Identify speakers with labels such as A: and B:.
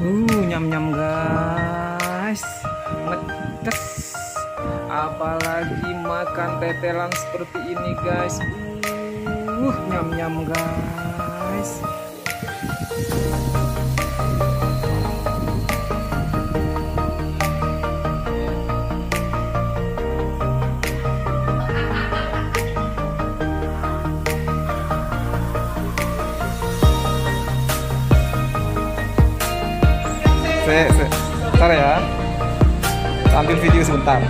A: Uh, nyam-nyam guys. Ngecas. Apalagi makan tetelan seperti ini guys. Uh, nyam-nyam guys. Se, se. Bentar ya. Ambil video sebentar.